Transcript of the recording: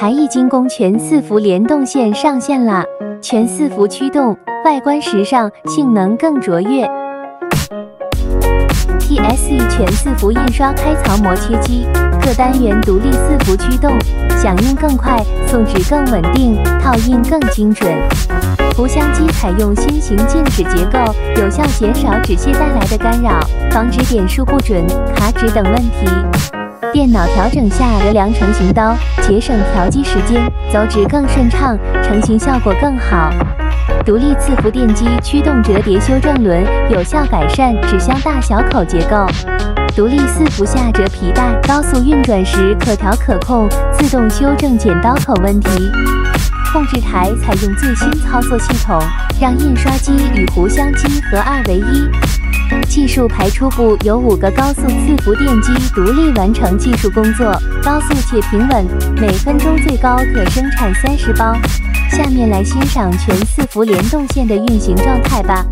台艺精工全四幅联动线上线啦！全四幅驱动，外观时尚，性能更卓越。TSE 全四幅印刷开槽磨切机，各单元独立四幅驱动，响应更快，送纸更稳定，套印更精准。糊箱机采用新型静止结构，有效减少纸屑带来的干扰，防止点数不准、卡纸等问题。电脑调整下折量成型刀，节省调机时间，走纸更顺畅，成型效果更好。独立伺服电机驱动折叠修正轮，有效改善纸箱大小口结构。独立四幅下折皮带，高速运转时可调可控，自动修正剪刀口问题。控制台采用最新操作系统，让印刷机与糊箱机合二为一。技术排出部有五个高速伺服电机独立完成技术工作，高速且平稳，每分钟最高可生产三十包。下面来欣赏全伺服联动线的运行状态吧。